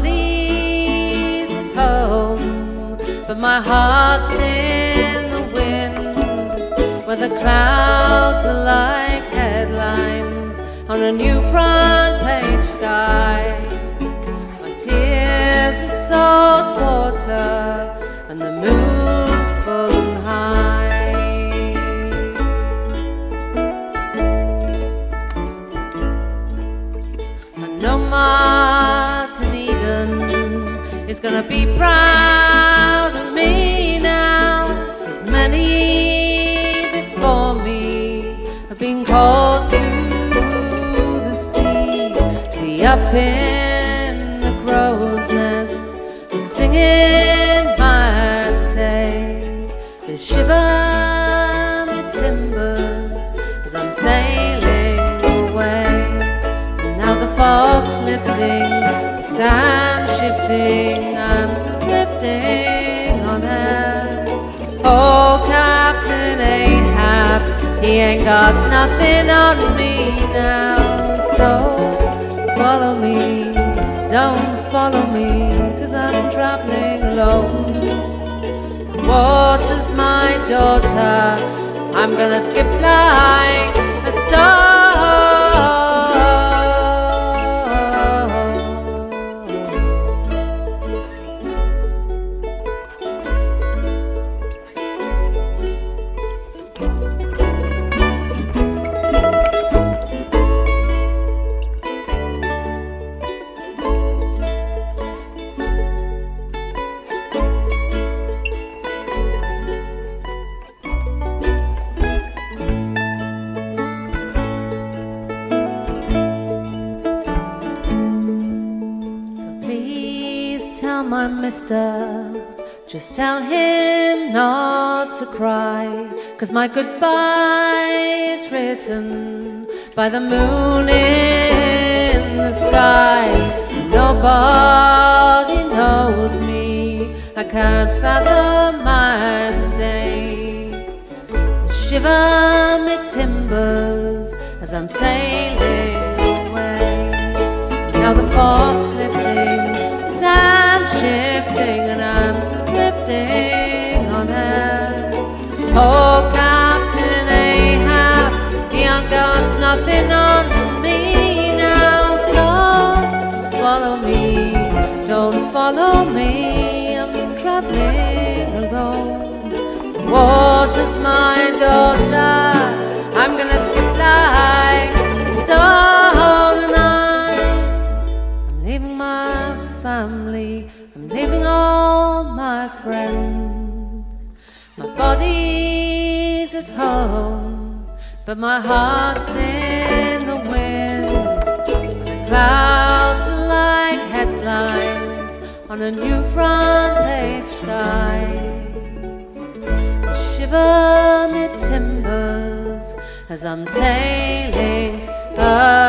body's at home, but my heart's in the wind, where the clouds are like headlines on a new front page sky. My tears are salt water, and the moon's full and high. Know Eden is gonna be proud of me now. As many before me have been called to the sea to be up in the crow's nest and singing my say to shiver timbers as I'm sailing away. And Now the fog's lifting, the sand shifting, I'm drifting on air. Oh, Captain Ahab, he ain't got nothing on me now. So swallow me, don't follow me, cause I'm traveling alone. Water's my daughter, I'm gonna skip like a star. Tell my mister, just tell him not to cry. Cause my goodbye is written by the moon in the sky. Nobody knows me, I can't fathom my stay. Shiver me timbers as I'm sailing nothing on me now, so swallow me, don't follow me, I'm traveling alone. Water's my daughter, I'm gonna skip like a stone and I'm leaving my family, I'm leaving all my friends. My body's at home, but my heart's in clouds like headlines on a new front page sky. Shiver me timbers as I'm sailing away.